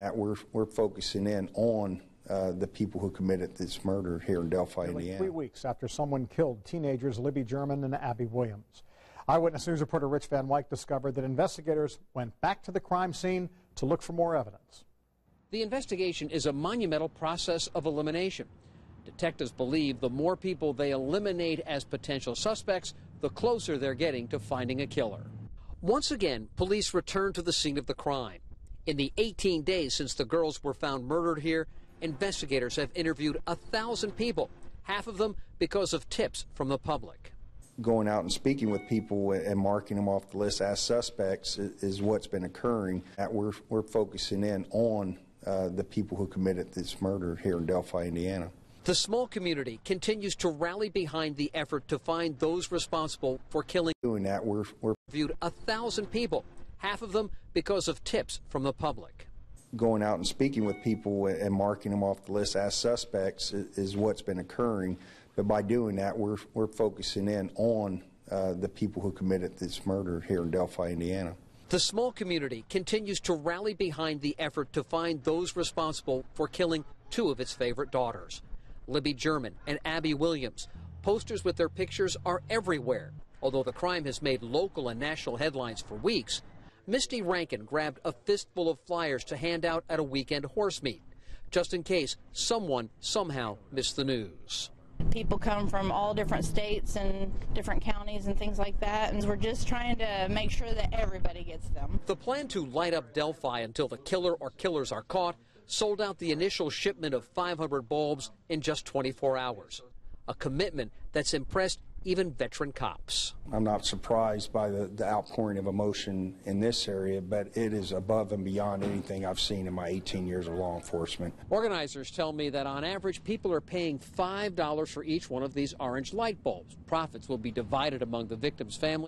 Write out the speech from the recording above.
That we're, we're focusing in on uh, the people who committed this murder here in Delphi, Nearly Indiana. three weeks after someone killed teenagers Libby German and Abby Williams. Eyewitness News reporter Rich Van Wyk discovered that investigators went back to the crime scene to look for more evidence. The investigation is a monumental process of elimination. Detectives believe the more people they eliminate as potential suspects, the closer they're getting to finding a killer. Once again, police return to the scene of the crime. In the 18 days since the girls were found murdered here, investigators have interviewed a thousand people, half of them because of tips from the public. Going out and speaking with people and marking them off the list as suspects is what's been occurring. That we're, we're focusing in on uh, the people who committed this murder here in Delphi, Indiana. The small community continues to rally behind the effort to find those responsible for killing. Doing that, we're, we're Interviewed a thousand people, half of them because of tips from the public. going out and speaking with people and marking them off the list as suspects is what's been occurring. But by doing that, we're, we're focusing in on uh, the people who committed this murder here in Delphi, Indiana. The small community continues to rally behind the effort to find those responsible for killing two of its favorite daughters, Libby German and Abby Williams. Posters with their pictures are everywhere. Although the crime has made local and national headlines for weeks, Misty Rankin grabbed a fistful of flyers to hand out at a weekend horse meet, just in case someone somehow missed the news. People come from all different states and different counties and things like that, and we're just trying to make sure that everybody gets them. The plan to light up Delphi until the killer or killers are caught sold out the initial shipment of 500 bulbs in just 24 hours. A commitment that's impressed even veteran cops. I'm not surprised by the, the outpouring of emotion in this area, but it is above and beyond anything I've seen in my 18 years of law enforcement. Organizers tell me that on average, people are paying $5 for each one of these orange light bulbs. Profits will be divided among the victim's family.